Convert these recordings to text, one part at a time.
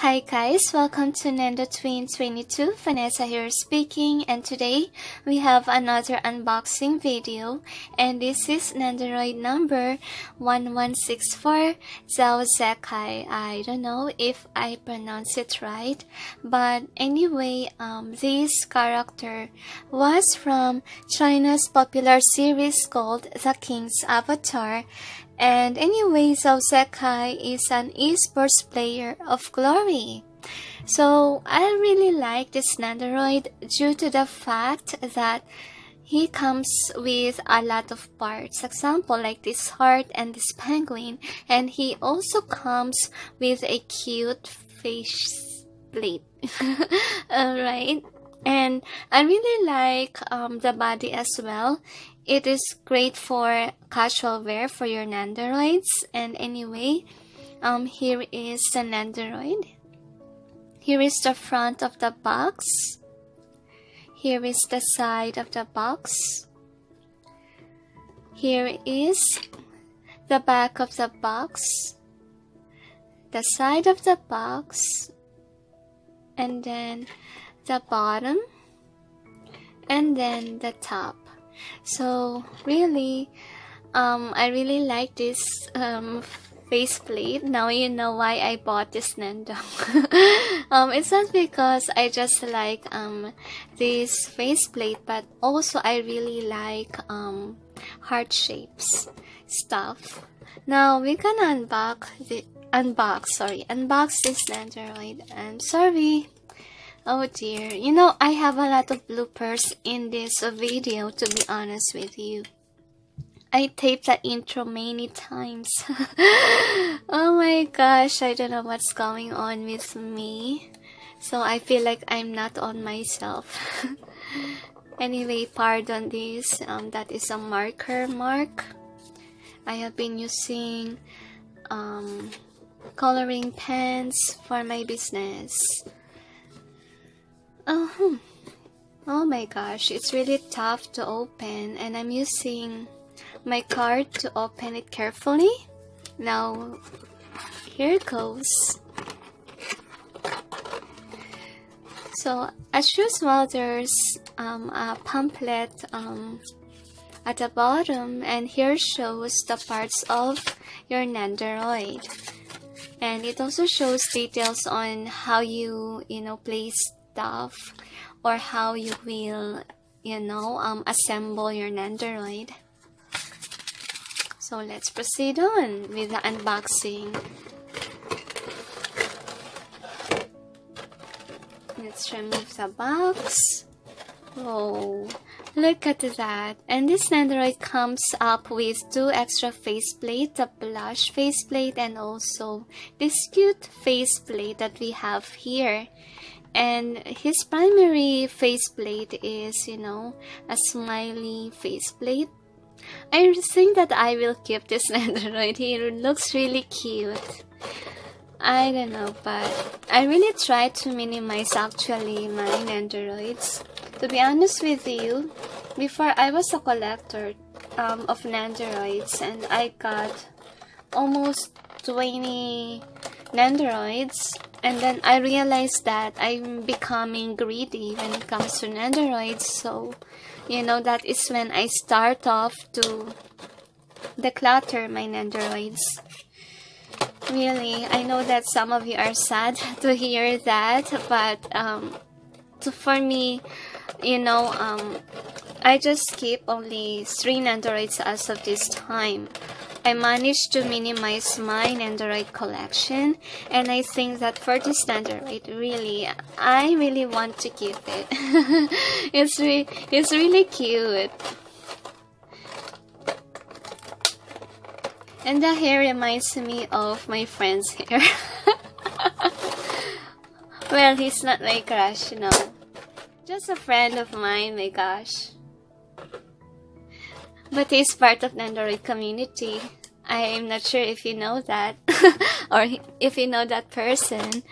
Hi guys, welcome to Nendo Twin 22. Vanessa here speaking and today we have another unboxing video and this is Nendoroid number 1164 Zhou Zekai. I don't know if I pronounce it right but anyway um, this character was from China's popular series called The King's Avatar and anyway, Zhou Zekai is an esports player of glory. So I really like this Nendoroid due to the fact that he comes with a lot of parts. Example like this heart and this penguin. And he also comes with a cute face plate. Alright. And I really like um, the body as well. It is great for casual wear for your Nendoroids. And anyway, um, here is the Nendoroid. Here is the front of the box. Here is the side of the box. Here is the back of the box. The side of the box. And then the bottom. And then the top so really um, I really like this um, faceplate. Now you know why I bought this Nendo um, it's not because I just like um, this faceplate but also I really like um, heart shapes stuff. Now we're gonna unbox the unbox sorry unbox this Nendoroid I'm sorry Oh dear, you know, I have a lot of bloopers in this video to be honest with you. I taped the intro many times. oh my gosh, I don't know what's going on with me. So I feel like I'm not on myself. anyway, pardon this. Um, that is a marker mark. I have been using um, coloring pens for my business. Oh, oh my gosh, it's really tough to open and I'm using my card to open it carefully. Now, here it goes. So, as usual, there's um, a pamphlet um, at the bottom and here shows the parts of your Nendoroid. And it also shows details on how you, you know, place stuff or how you will you know um, assemble your Nendoroid so let's proceed on with the unboxing. Let's remove the box. Oh look at that. And this Nendoroid comes up with two extra faceplate the blush faceplate and also this cute faceplate that we have here and his primary faceplate is you know a smiley faceplate I think that I will keep this Nendoroid. He looks really cute. I don't know, but I really try to minimize actually my Nendoroids. To be honest with you, before I was a collector um, of Nendoroids and I got almost 20 Nendoroids and then I realized that I'm becoming greedy when it comes to Nendoroids so you know that is when I start off to declutter my Nendoroids really I know that some of you are sad to hear that but um, to, for me you know um, I just keep only three Nendoroids as of this time I managed to minimize my Nendoroid collection and I think that for this Nendoroid really I really want to keep it. It's, re it's really cute. And the hair reminds me of my friend's hair. Well he's not my crush you know. Just a friend of mine my gosh. But he's part of Nendoroid community. I'm not sure if you know that or if you know that person.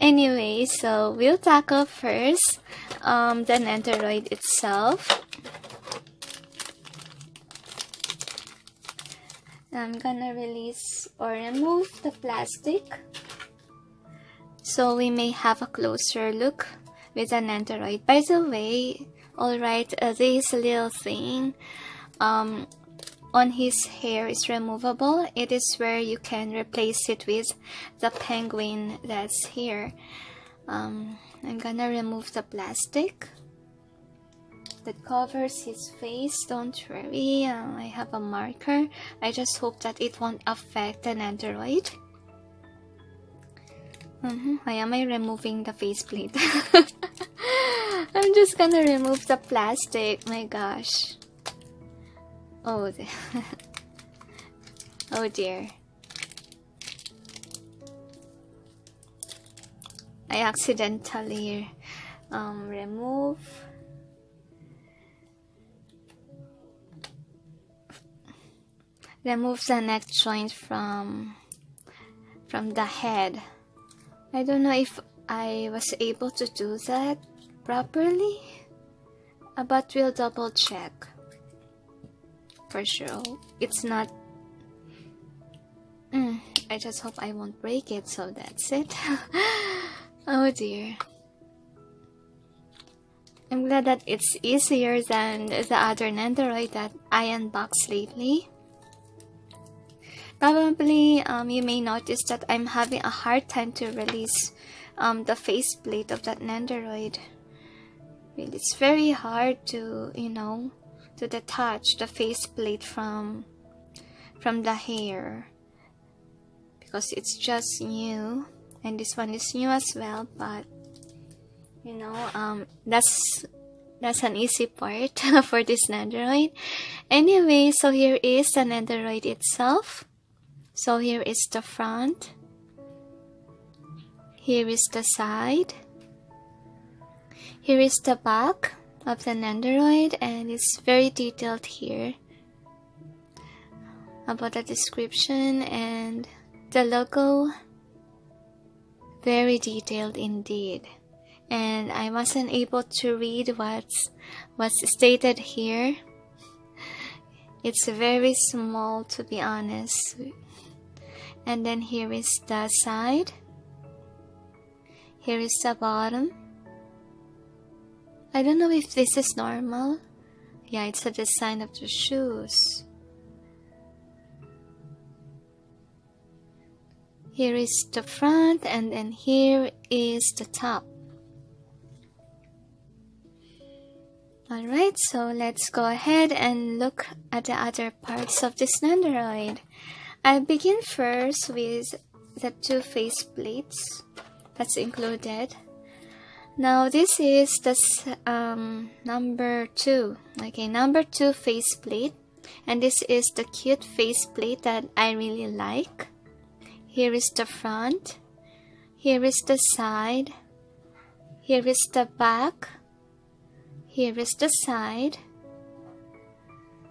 Anyway, so we'll tackle first um, the Nendoroid itself. I'm gonna release or remove the plastic. so we may have a closer look with a Nendoroid. By the way, alright, uh, this little thing um, on his hair is removable. It is where you can replace it with the penguin that's here. Um, I'm gonna remove the plastic that covers his face. Don't worry, uh, I have a marker. I just hope that it won't affect a Nendoroid. Mm -hmm. Why am I removing the faceplate? I'm just gonna remove the plastic. My gosh. Oh, oh dear. I accidentally um, remove remove the neck joint from from the head. I don't know if I was able to do that properly uh, but we'll double check for sure. It's not mm, I just hope I won't break it so that's it. Oh dear. I'm glad that it's easier than the other Nendoroid that I unboxed lately. Probably um, you may notice that I'm having a hard time to release um, the faceplate of that Nendoroid. It's very hard to, you know, to detach the faceplate from from the hair because it's just new and this one is new as well but you know um that's that's an easy part for this Nendoroid anyway so here is the Nendoroid itself so here is the front. Here is the side. Here is the back of the Nendoroid and it's very detailed here about the description and the logo. Very detailed indeed. And I wasn't able to read what's what's stated here. It's very small to be honest. And then here is the side. Here is the bottom I don't know if this is normal yeah it's a design of the shoes here is the front and then here is the top Alright, so let's go ahead and look at the other parts of this Nendoroid. I'll begin first with the two face plates that's included. Now this is the um, number two. Okay, number two face plate, and this is the cute face plate that I really like. Here is the front. Here is the side. Here is the back. Here is the side.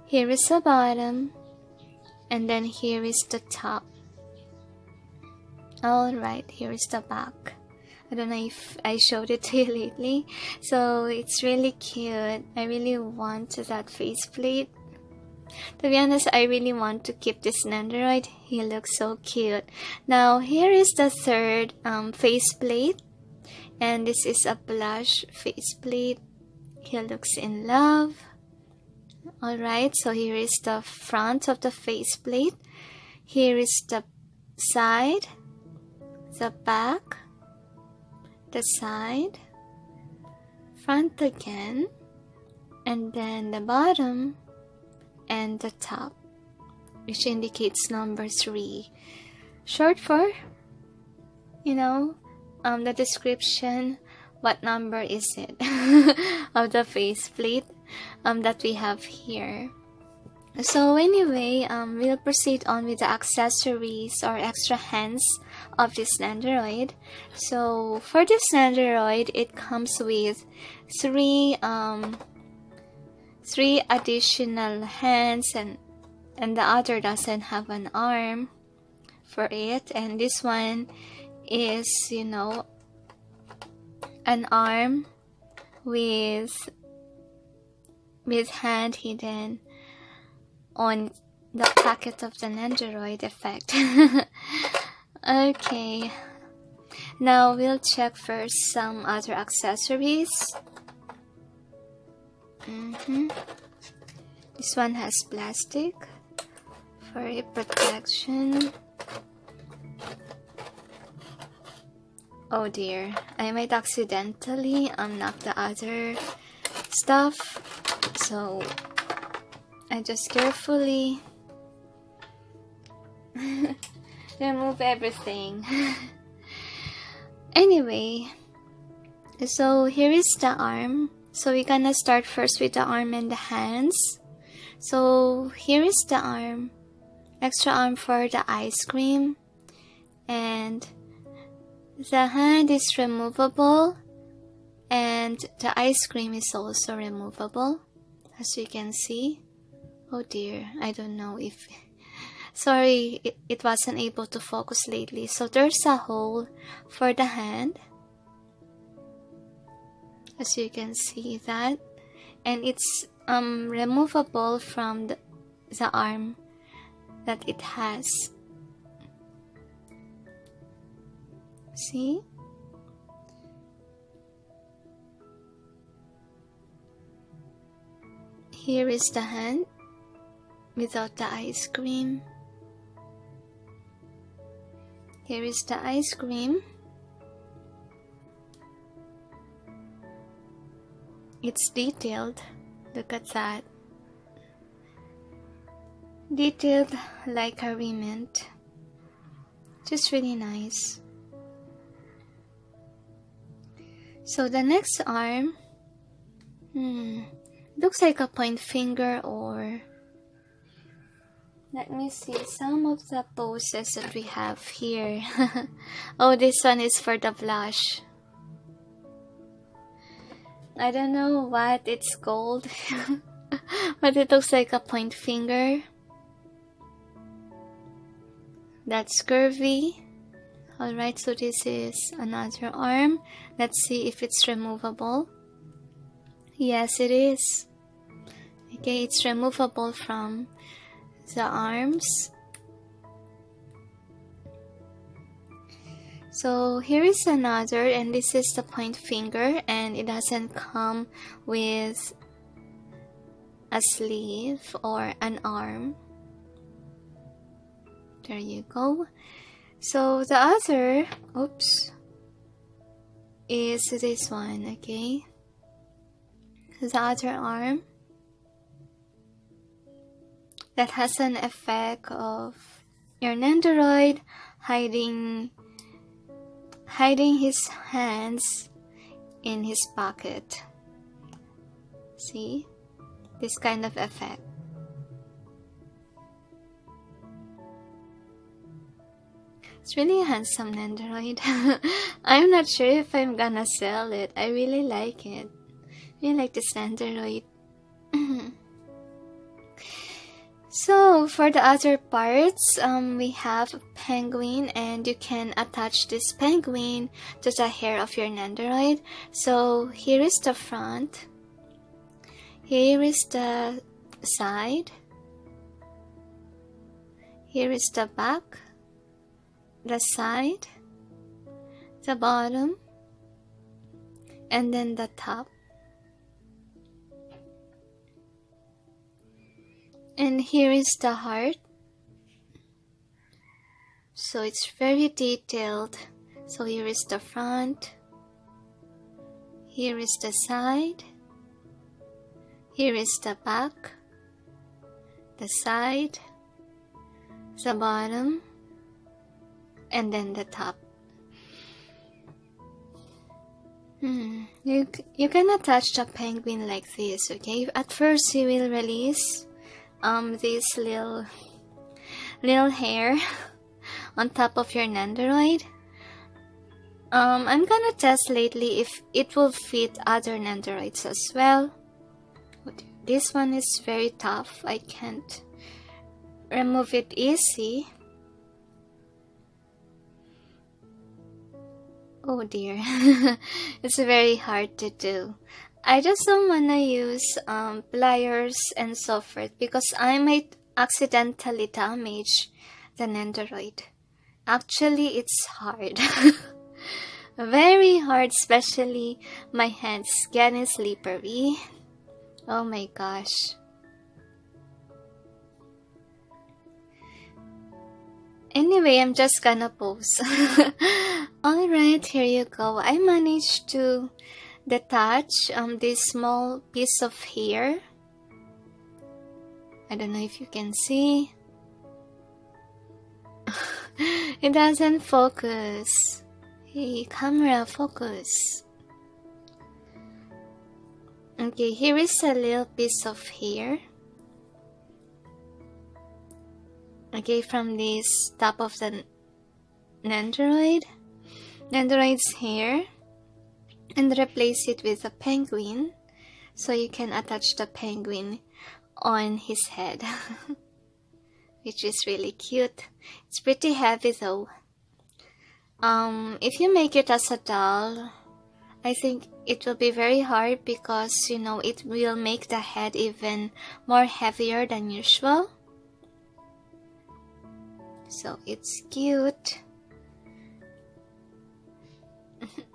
Here is the bottom and then here is the top alright here is the back I don't know if I showed it to you lately. So it's really cute. I really want that faceplate to be honest I really want to keep this Nendoroid he looks so cute. Now here is the third um, faceplate and this is a blush faceplate he looks in love. Alright, so here is the front of the faceplate. Here is the side, the back, the side, front again, and then the bottom and the top, which indicates number three. Short for, you know, um, the description, what number is it of the faceplate um, that we have here. So anyway, um, we'll proceed on with the accessories or extra hands of this Nendoroid. So for this Nendoroid, it comes with three um, three additional hands and and the other doesn't have an arm for it and this one is you know an arm with with hand hidden on the packet of the Nendoroid effect. okay. Now we'll check first some other accessories. Mm -hmm. This one has plastic for protection. Oh dear, I might accidentally unlock the other stuff, so I just carefully remove everything. anyway, so here is the arm. So we're gonna start first with the arm and the hands. So here is the arm, extra arm for the ice cream, and the hand is removable, and the ice cream is also removable, as you can see. Oh dear, I don't know if sorry it, it wasn't able to focus lately. So there's a hole for the hand. As you can see that. And it's um removable from the, the arm that it has. See? Here is the hand without the ice cream here is the ice cream. It's detailed. Look at that. Detailed like a remnant. Just really nice. So the next arm, hmm, looks like a point finger or let me see some of the poses that we have here. oh, this one is for the blush. I don't know what it's called, but it looks like a point finger. That's curvy. Alright, so this is another arm. Let's see if it's removable. Yes, it is. Okay, it's removable from the arms. So here is another and this is the point finger and it doesn't come with a sleeve or an arm. There you go. So the other oops is this one okay? The other arm that has an effect of your Nendoroid hiding hiding his hands in his pocket. See? This kind of effect. It's really a handsome Nendoroid. I'm not sure if I'm gonna sell it. I really like it. I really like this Nendoroid. So for the other parts, um, we have penguin and you can attach this penguin to the hair of your Nendoroid. So here is the front, here is the side, here is the back, the side, the bottom, and then the top. And here is the heart. So it's very detailed. So here is the front. Here is the side. Here is the back. The side. The bottom. And then the top. Hmm. you, you can attach the penguin like this okay? At first you will release um this little little hair on top of your Nendoroid. Um, I'm gonna test lately if it will fit other Nendoroids as well. This one is very tough. I can't remove it easy. Oh dear, it's very hard to do. I just don't wanna use um, pliers and so forth because I might accidentally damage the Nendoroid. Actually, it's hard. very hard, especially my hands getting slippery. Oh my gosh. Anyway, I'm just gonna pose. Alright, here you go. I managed to detach um, this small piece of hair. I don't know if you can see. it doesn't focus. Hey, camera, focus. Okay, here is a little piece of hair. Okay, from this top of the Nendoroid. Nendoroid's hair. And replace it with a penguin. So you can attach the penguin on his head. Which is really cute. It's pretty heavy though. Um, if you make it as a doll, I think it will be very hard because you know it will make the head even more heavier than usual. So it's cute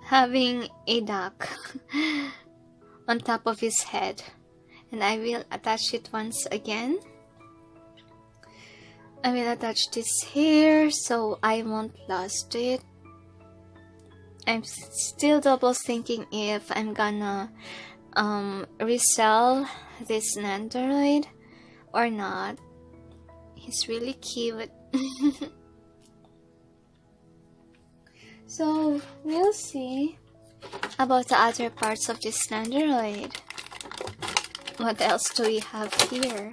having a duck on top of his head and I will attach it once again. I will attach this here so I won't lost it. I'm still double thinking if I'm gonna um, resell this Nendoroid or not. He's really cute. so we'll see about the other parts of this Nendoroid. What else do we have here?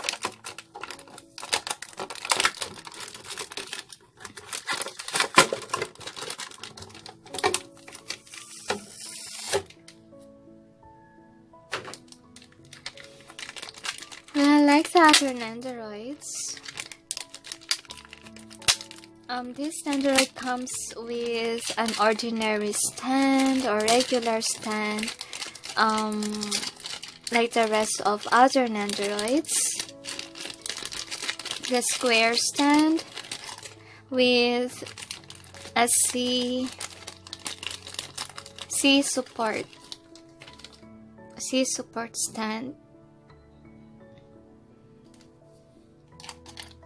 like the other um, this Nendoroid comes with an ordinary stand or regular stand, um, like the rest of other Nendoroids. The square stand with a C, C support, C support stand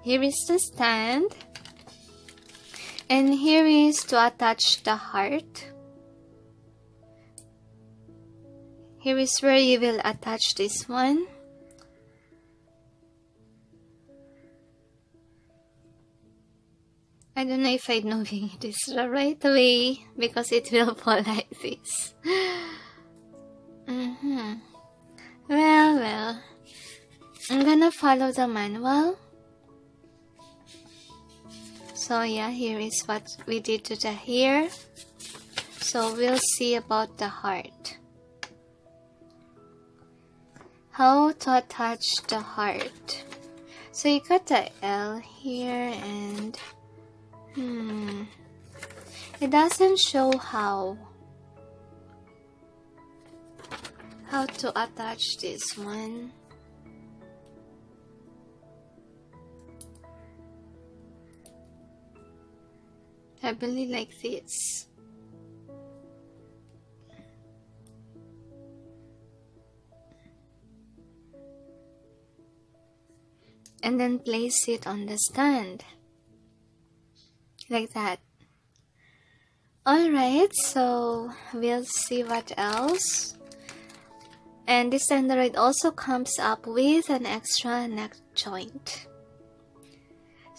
Here is the stand. And here is to attach the heart. Here is where you will attach this one. I don't know if I'm doing this the right way because it will fall like this. mm -hmm. Well, well. I'm gonna follow the manual so yeah here is what we did to the hair. So we'll see about the heart. How to attach the heart. So you got the L here and hmm it doesn't show how. How to attach this one I believe like this. And then place it on the stand. Like that. Alright, so we'll see what else. And this Nendoroid also comes up with an extra neck joint.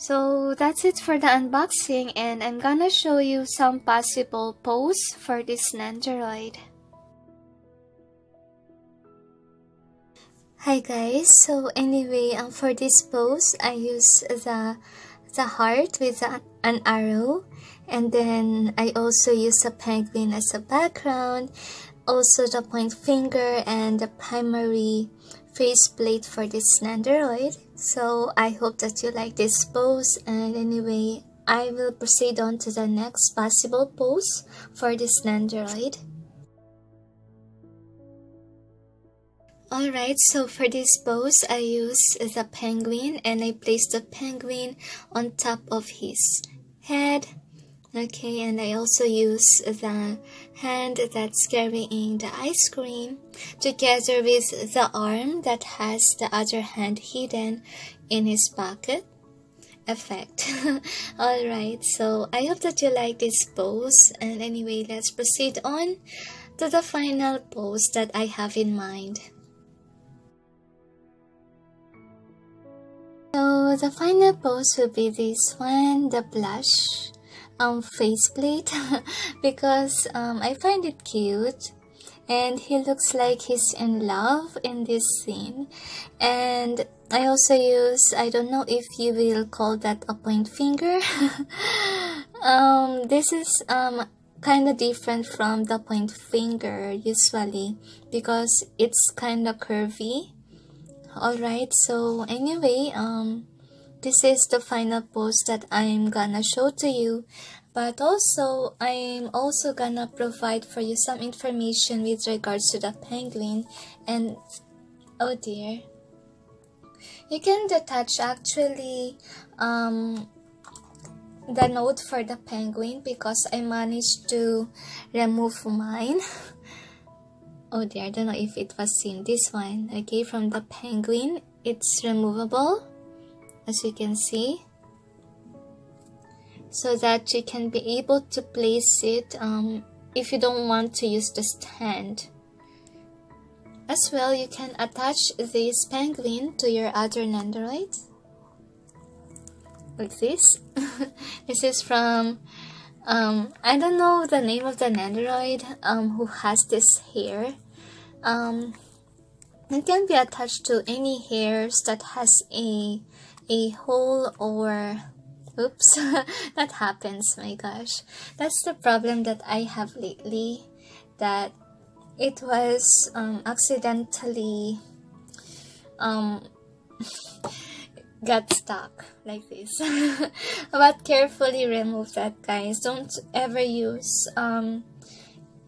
So that's it for the unboxing and I'm gonna show you some possible pose for this Nendoroid. Hi guys, so anyway um, for this pose I use the, the heart with a, an arrow and then I also use a penguin as a background also the point finger and the primary faceplate for this Nendoroid. So I hope that you like this pose and anyway, I will proceed on to the next possible pose for this Nendoroid. Alright, so for this pose, I use the penguin and I place the penguin on top of his head Okay, and I also use the hand that's carrying the ice cream together with the arm that has the other hand hidden in his pocket effect. Alright, so I hope that you like this pose and anyway, let's proceed on to the final pose that I have in mind. So the final pose will be this one, the blush um faceplate because um, I find it cute. And he looks like he's in love in this scene. And I also use I don't know if you will call that a point finger. Um this is um kind of different from the point finger usually because it's kind of curvy. Alright so anyway um this is the final post that I'm gonna show to you but also I'm also gonna provide for you some information with regards to the penguin and oh dear. You can detach actually um, the note for the penguin because I managed to remove mine. Oh dear I don't know if it was seen. This one okay from the penguin it's removable as you can see so that you can be able to place it um, if you don't want to use the stand. As well you can attach this penguin to your other nendoroid like this. This is from um, I don't know the name of the nendoroid um, who has this hair. Um, it can be attached to any hairs that has a a hole or oops that happens my gosh. That's the problem that i have lately that it was um, accidentally um got stuck like this. But carefully remove that guys. Don't ever use um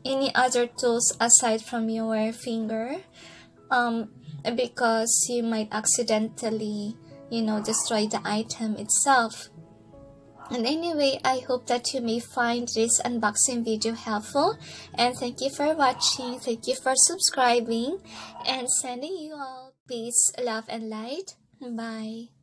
any other tools aside from your finger um because you might accidentally you know destroy the item itself. And anyway i hope that you may find this unboxing video helpful. And thank you for watching. Thank you for subscribing. And sending you all peace love and light. Bye